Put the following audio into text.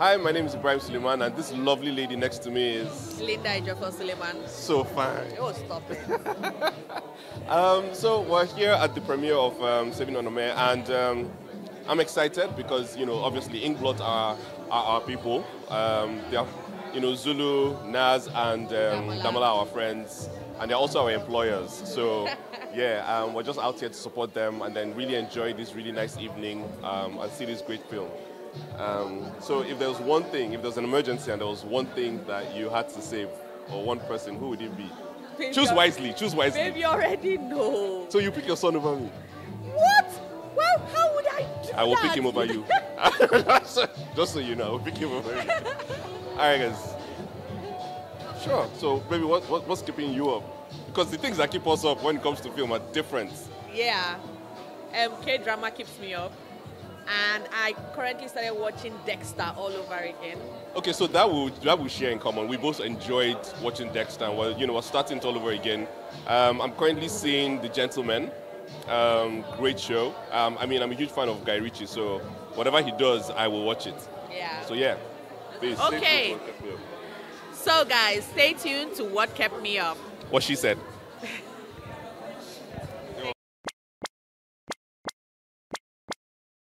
Hi, my name is Ibrahim Suleiman, and this lovely lady next to me is Linda Ejiofor Suleiman. so fine. Oh, stop it. Um, so we're here at the premiere of um, Saving Onome, and um, I'm excited because you know obviously Inkblot are, are our people. Um, they are, you know, Zulu, Naz, and um, Damola. Damola are our friends, and they're also our employers. So yeah, um, we're just out here to support them and then really enjoy this really nice evening um, and see this great film. Um, so if there was one thing, if there was an emergency and there was one thing that you had to save, or one person, who would it be? Babe, Choose wisely. Choose wisely. Babe, you already know. So you pick your son over me. What? Well, how would I do I will that? pick him over you. Just so you know, I will pick him over you. All right, guys. Sure. So, baby, what, what, what's keeping you up? Because the things that keep us up when it comes to film are different. Yeah. Um, K drama keeps me up. And I currently started watching Dexter all over again. Okay, so that will that will share in common. We both enjoyed watching Dexter, and we're, you know, we're starting it all over again. Um, I'm currently seeing The Gentlemen. Um, great show. Um, I mean, I'm a huge fan of Guy Ritchie, so whatever he does, I will watch it. Yeah. So yeah. Please, Okay. tuned to What Kept Me Up. So, guys, stay tuned to What Kept Me Up. What she said.